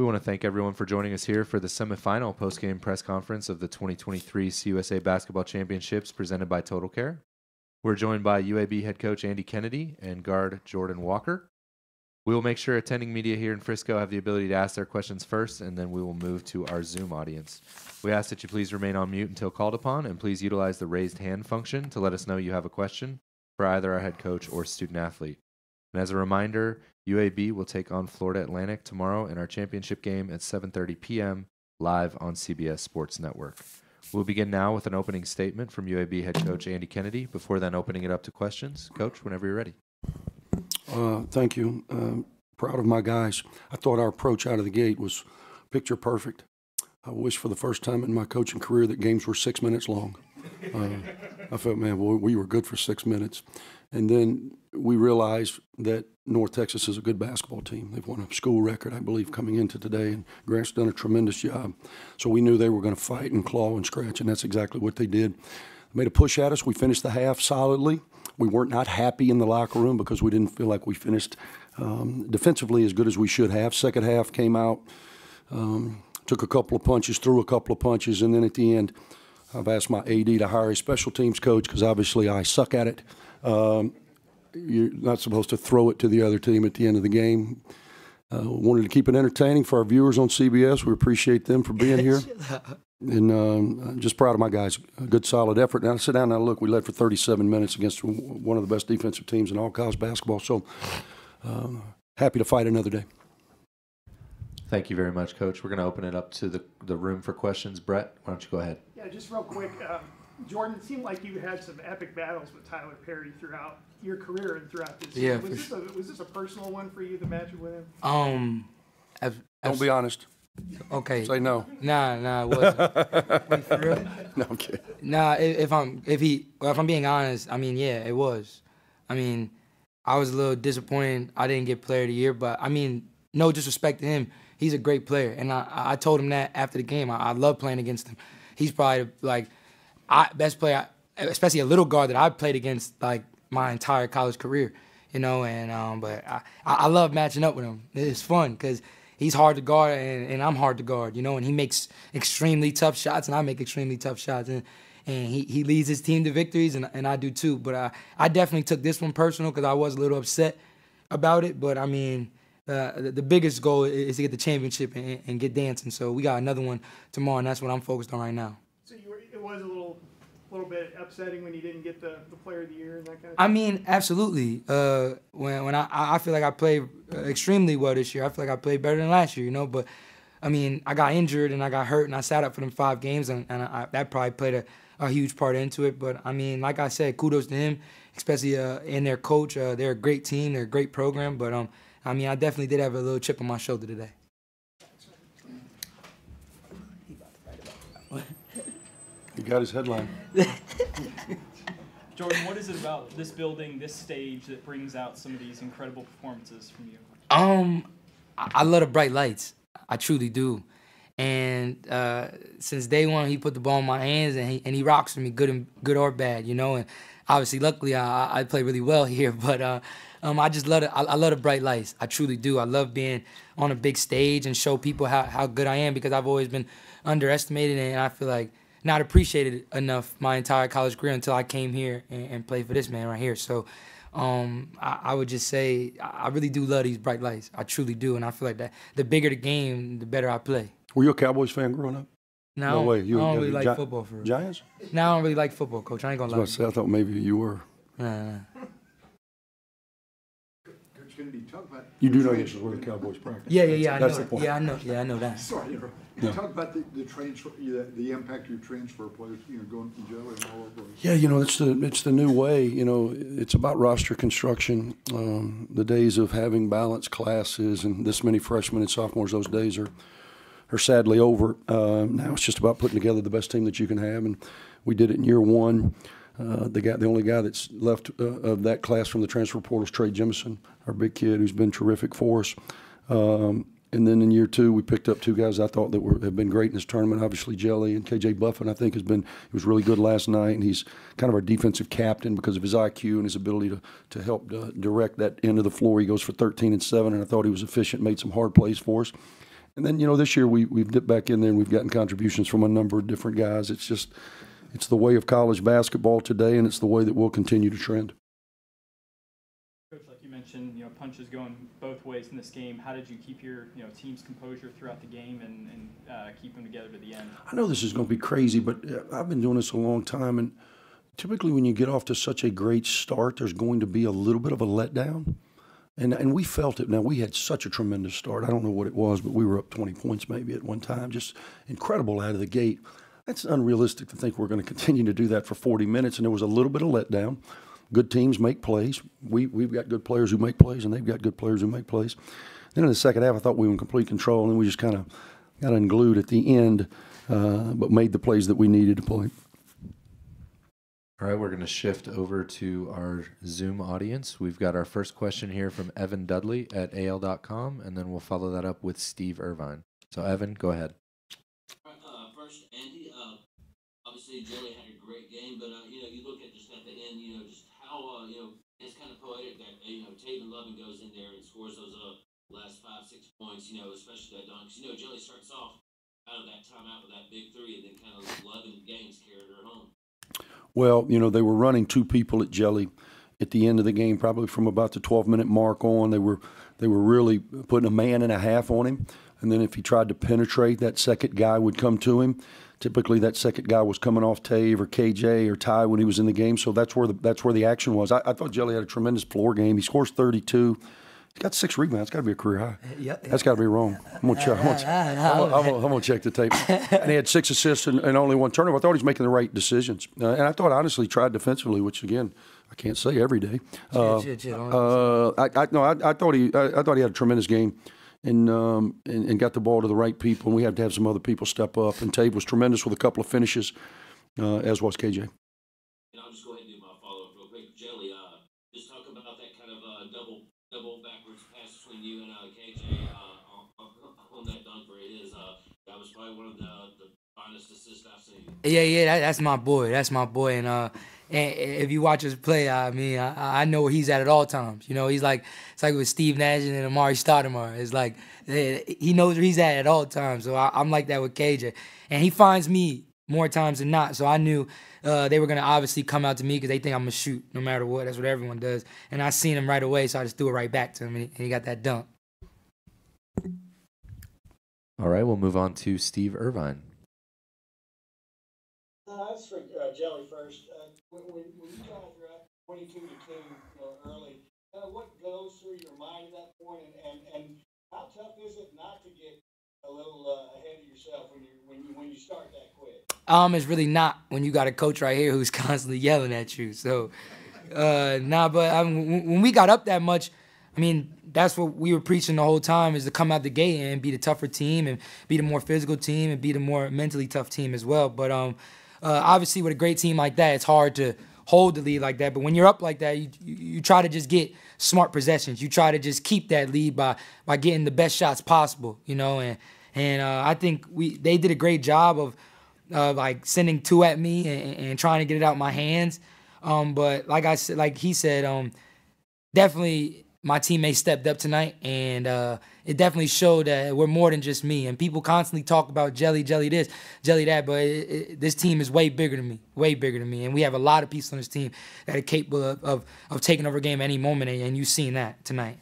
We want to thank everyone for joining us here for the semifinal postgame press conference of the 2023 CUSA Basketball Championships presented by Total Care. We're joined by UAB head coach Andy Kennedy and guard Jordan Walker. We will make sure attending media here in Frisco have the ability to ask their questions first, and then we will move to our Zoom audience. We ask that you please remain on mute until called upon, and please utilize the raised hand function to let us know you have a question for either our head coach or student athlete. And as a reminder, UAB will take on Florida Atlantic tomorrow in our championship game at 7:30 p.m. live on CBS Sports Network. We'll begin now with an opening statement from UAB head coach Andy Kennedy. Before then, opening it up to questions. Coach, whenever you're ready. Uh, thank you. Um, proud of my guys. I thought our approach out of the gate was picture perfect. I wish for the first time in my coaching career that games were six minutes long. Uh, I felt, man, we were good for six minutes. And then we realized that North Texas is a good basketball team. They've won a school record, I believe, coming into today, and Grant's done a tremendous job. So we knew they were going to fight and claw and scratch, and that's exactly what they did. They made a push at us. We finished the half solidly. We weren't not happy in the locker room because we didn't feel like we finished um, defensively as good as we should have. Second half came out, um, took a couple of punches, threw a couple of punches, and then at the end, I've asked my AD to hire a special teams coach because obviously I suck at it. Um, you're not supposed to throw it to the other team at the end of the game. Uh, wanted to keep it entertaining for our viewers on CBS. We appreciate them for being here. and um, I'm just proud of my guys. A good, solid effort. Now, sit down and look. We led for 37 minutes against one of the best defensive teams in all college basketball. So um, happy to fight another day. Thank you very much, Coach. We're going to open it up to the, the room for questions. Brett, why don't you go ahead? Yeah, just real quick. Um, Jordan, it seemed like you had some epic battles with Tylor Perry throughout your career and throughout this. Yeah, was for this a was this a personal one for you? The match with him? Um, I've, Don't be honest. okay. Say no. Nah, nah, it wasn't. Wait, for real? No, I'm kidding. Nah, if, if I'm if he well, if I'm being honest, I mean, yeah, it was. I mean, I was a little disappointed I didn't get Player of the Year, but I mean, no disrespect to him, he's a great player, and I I told him that after the game. I, I love playing against him. He's probably like, I best player, especially a little guard that I've played against like my entire college career, you know. And um, but I I love matching up with him. It's fun because he's hard to guard and, and I'm hard to guard, you know, and he makes extremely tough shots and I make extremely tough shots. And, and he, he leads his team to victories and, and I do too. But I, I definitely took this one personal because I was a little upset about it. But I mean, uh, the, the biggest goal is to get the championship and, and get dancing. So we got another one tomorrow, and that's what I'm focused on right now. So you were, it was a little little bit upsetting when you didn't get the, the Player of the Year and that kind of. I mean, absolutely. Uh, when when I I feel like I played uh, extremely well this year. I feel like I played better than last year, you know. But I mean, I got injured and I got hurt and I sat up for them five games, and, and I, that probably played a, a huge part into it. But I mean, like I said, kudos to him, especially uh, and their coach. Uh, they're a great team. They're a great program. But um, I mean, I definitely did have a little chip on my shoulder today. Got his headline. Jordan, what is it about this building, this stage, that brings out some of these incredible performances from you? Um, I, I love the bright lights. I truly do. And uh, since day one, he put the ball in my hands, and he and he rocks for me, good and good or bad, you know. And obviously, luckily, I, I play really well here. But uh, um, I just love it. I, I love the bright lights. I truly do. I love being on a big stage and show people how, how good I am because I've always been underestimated, and I feel like not appreciated enough my entire college career until I came here and, and played for this man right here. So um, I, I, would just say I really do love these bright lights. I truly do, and I feel like that the bigger the game, the better I play. Were you a Cowboys fan growing up? No, no way. You, I don't you, really like Gi- football for real. Giants? No, I don't really like football, coach. I ain't gonna I, lie. was about to say, I thought maybe you were. Nah, nah. Coach Kennedy, talk about. You do the know trans- this is where the Cowboys practice. Yeah, yeah, yeah. I That's know. the that. point. Yeah, I know. Yeah, I know that. Sorry, to interrupt. No. Talk about the, the transfer, the, the impact of your transfer players, you know, going from Jelly and all over. Yeah, you know, it's the it's the new way. You know, it's about roster construction. Um, the days of having balanced classes and this many freshmen and sophomores, those days are are sadly over. Uh, now it's just about putting together the best team that you can have, and we did it in year one. Uh, the guy, the only guy that's left uh, of that class from the transfer portal is Trey Jemison, our big kid, who's been terrific for us. Um, and then in year two, we picked up two guys I thought that were have been great in this tournament. Obviously, Jelly and KJ Buffen, I think, has been he was really good last night, and he's kind of our defensive captain because of his IQ and his ability to to help uh, direct that end of the floor. He goes for 13 and seven, and I thought he was efficient, made some hard plays for us. And then you know this year we we've dipped back in there and we've gotten contributions from a number of different guys. It's just it's the way of college basketball today, and it's the way that we'll continue to trend. Coach, like you mentioned, you know, punches going both ways in this game. How did you keep your, you know, team's composure throughout the game and, and uh, keep them together to the end? I know this is going to be crazy, but uh, I've been doing this a long time, and typically when you get off to such a great start, there's going to be a little bit of a letdown. And, and we felt it. Now, we had such a tremendous start. I don't know what it was, but we were up 20 points maybe at one time. Just incredible out of the gate. That's unrealistic to think we're going to continue to do that for 40 minutes. And there was a little bit of letdown. Good teams make plays. We, we've got good players who make plays, and they've got good players who make plays. Then in the second half, I thought we were in complete control, and then we just kind of got unglued at the end, uh, but made the plays that we needed to play. All right, we're going to shift over to our Zoom audience. We've got our first question here from Evan Dudley at AL.com, and then we'll follow that up with Steve Irvine. So, Evan, go ahead. Uh, first, Andy, uh, obviously Jelly had a great game, but uh, you know, you look at just at the end, you know, just how uh, you know it's kind of poetic that you know Tavin Lovan goes in there and scores those uh, last five, six points. You know, especially that dunk. You know, Jelly starts off out of that timeout with that big three, and then kind of Lovan games carried her home. Well, you know, they were running two people at Jelly at the end of the game, probably from about the 12 minute mark on. They were they were really putting a man and a half on him. And then if he tried to penetrate, that second guy would come to him. Typically, that second guy was coming off Tave or KJ or Ty when he was in the game. So that's where the that's where the action was. I, I thought Jelly had a tremendous floor game. He scores 32. He's got six rebounds. It's got to be a career high. Yep. That's got to be wrong. I'm gonna check. I'm gonna, I'm gonna, I'm gonna, check the tape. And he had six assists and, and only one turnover. I thought he was making the right decisions, uh, and I thought honestly tried defensively, which again I can't say every day. Uh, uh, I, I no, I, I thought he I, I thought he had a tremendous game. And, um, and and got the ball to the right people, and we had to have some other people step up. And Tabe was tremendous with a couple of finishes, uh, as was KJ. And I'll just go ahead and do my follow up real quick. Jelly, uh, just talk about that kind of uh, double double backwards pass between you and uh, KJ uh, on, on, on that dunk where it is. Uh, that was probably one of the, the finest assists I've seen. Yeah, yeah, that, that's my boy. That's my boy. And uh, and if you watch us play, I mean, I, I know where he's at at all times. You know, he's like it's like with Steve Nash and Amar'e Stoudemire. It's like eh, he knows where he's at at all times. So I, I'm like that with KJ, and he finds me more times than not. So I knew uh, they were gonna obviously come out to me because they think I'm gonna shoot no matter what. That's what everyone does. And I seen him right away, so I just threw it right back to him, and he, and he got that dunk. All right, we'll move on to Steve Irvine. Uh, that's for uh, Jelly first. When, when, when you guys are up 22 to 2 you know, early, uh, what goes through your mind at that point, and, and, and how tough is it not to get a little uh, ahead of yourself when you when you when you start that quick? Um, it's really not when you got a coach right here who's constantly yelling at you. So, uh, nah, but I mean, when we got up that much, I mean, that's what we were preaching the whole time is to come out the gate and be the tougher team and be the more physical team and be the more mentally tough team as well. But um, uh, obviously with a great team like that, it's hard to hold the lead like that. But when you're up like that, you, you, try to just get smart possessions. You try to just keep that lead by by getting the best shots possible, you know. And and uh, I think we they did a great job of uh, like sending two at me and, and trying to get it out my hands. Um, but like I said, like he said, um, definitely my teammates stepped up tonight, and uh, it definitely showed that we're more than just me. And people constantly talk about jelly, jelly this, jelly that, but it, it, this team is way bigger than me, way bigger than me. And we have a lot of pieces on this team that are capable of, of, of taking over a game at any moment, and, and you've seen that tonight.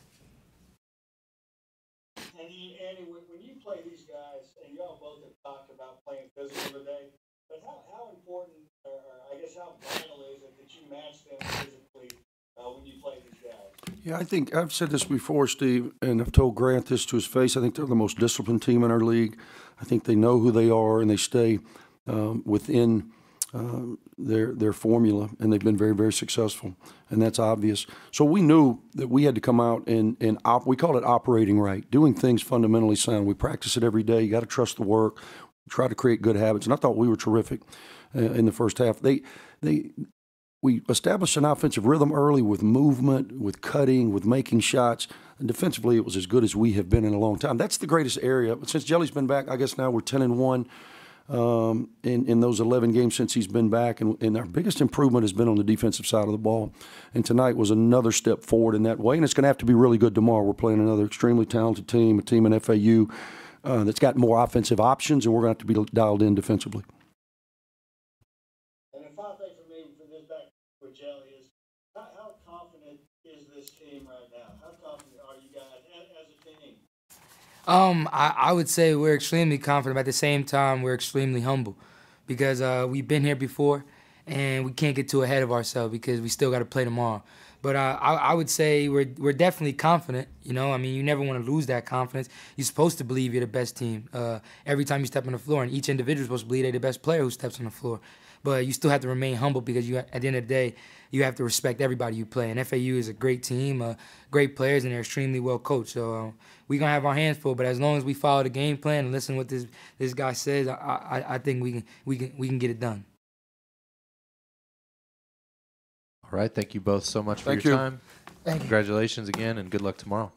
And you, Andy, when, when you play these guys, and y'all both have talked about playing physical today, but how, how important, or, or I guess how vital is it that you match them physically uh, when you play these guys? Yeah, I think I've said this before, Steve, and I've told Grant this to his face. I think they're the most disciplined team in our league. I think they know who they are and they stay um, within um, their their formula, and they've been very very successful, and that's obvious. So we knew that we had to come out and and op- we call it operating right, doing things fundamentally sound. We practice it every day. You got to trust the work. Try to create good habits, and I thought we were terrific uh, in the first half. They they we established an offensive rhythm early with movement, with cutting, with making shots. And defensively, it was as good as we have been in a long time. That's the greatest area. But Since Jelly's been back, I guess now we're 10 and 1 um, in, in those 11 games since he's been back. And, and our biggest improvement has been on the defensive side of the ball. And tonight was another step forward in that way. And it's going to have to be really good tomorrow. We're playing another extremely talented team, a team in FAU. uh, that's got more offensive options, and we're going to have to be dialed in defensively. For me, for this back with Jelly is, how, how confident is this team right now? How confident are you guys as, as a team? Um, I, I would say we're extremely confident, but at the same time, we're extremely humble because uh, we've been here before and we can't get too ahead of ourselves because we still got to play tomorrow. But uh, I, I would say we're, we're definitely confident. You know, I mean, you never want to lose that confidence. You're supposed to believe you're the best team uh, every time you step on the floor, and each individual is supposed to believe they're the best player who steps on the floor. But you still have to remain humble because you, at the end of the day, you have to respect everybody you play. And FAU is a great team, uh, great players, and they're extremely well coached. So uh, we're gonna have our hands full. But as long as we follow the game plan and listen to what this this guy says, I, I, I think we can we can we can get it done. All right. Thank you both so much for Thank your you. time. Thank you. Congratulations again, and good luck tomorrow.